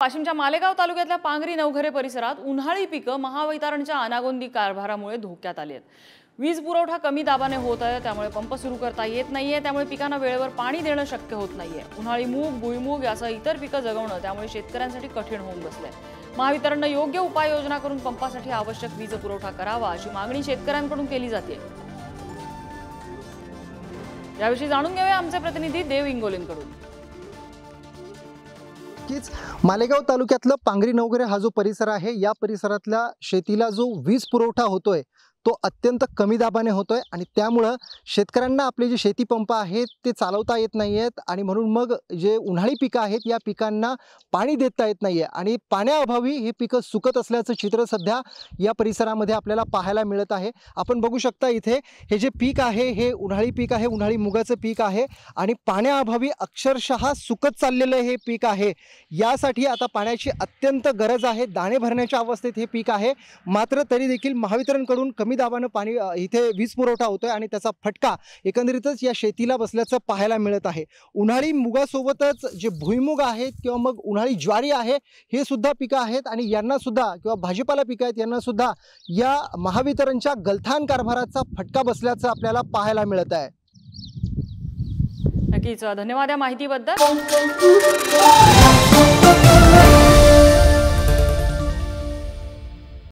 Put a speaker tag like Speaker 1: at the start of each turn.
Speaker 1: वाशिमच्या मालेगाव तालुक्यातल्या पांगरी नवघरे परिसरात उन्हाळी पिकं महावितरणच्या अनागोंदी कारभारामुळे धोक्यात आली आहेत. वीज पुरवठा कमी दाबाने होत आहे त्यामुळे पंप सुरू करता येत नाहीये त्यामुळे पिकांना वेळेवर पाणी देणं शक्य होत नाहीये. उन्हाळी मूग भुईमूग यासह इतर पिकं जगवणं त्यामुळे शेतकऱ्यांसाठी कठीण होऊन बसलंय. महावितरणनं योग्य उपाययोजना करून पंपासाठी आवश्यक वीज पुरवठा करावा अशी मागणी शेतकऱ्यांकडून केली जाते याविषयी जाणून घेऊया आमचे प्रतिनिधी देव इंगोलेंकडून.
Speaker 2: नक्कीच. मालेगाव तालुक्यातलं पांगरी नवगरे हा जो परिसर आहे या परिसरातल्या शेतीला जो वीज पुरवठा होतोय तो अत्यंत कमी दाबाने होतो आहे आणि त्यामुळं शेतकऱ्यांना आपले जे शेतीपंप आहेत ते चालवता येत नाही आहेत आणि म्हणून मग जे उन्हाळी पिकं आहेत या पिकांना पाणी देता येत नाही आहे आणि पाण्याअभावी हे पिकं सुकत असल्याचं चित्र सध्या या परिसरामध्ये आपल्याला पाहायला मिळत आहे. आपण बघू शकता इथे हे जे पीक आहे हे उन्हाळी पीक आहे उन्हाळी मुगाचं पीक आहे आणि पाण्याअभावी अक्षरशः सुकत चाललेलं हे पीक आहे. यासाठी आता पाण्याची अत्यंत गरज आहे. दाणे भरण्याच्या अवस्थेत हे पीक आहे. मात्र तरी देखील महावितरणकडून कमी दाबानं पाणी इथे वीज पुरवठा होतोय आणि त्याचा फटका एकंदरीतच या शेतीला बसल्याचं पाहायला मिळत आहे. उन्हाळी मुगासोबतच जे भुईमुग आहेत किंवा मग उन्हाळी ज्वारी आहे हे सुद्धा पिकं आहेत आणि यांना सुद्धा किंवा भाजीपाला पिकं आहेत यांना सुद्धा या महावितरणच्या गलथान कारभाराचा फटका बसल्याचं आपल्याला पाहायला मिळत आहे.
Speaker 1: नक्कीच धन्यवाद या माहितीबद्दल.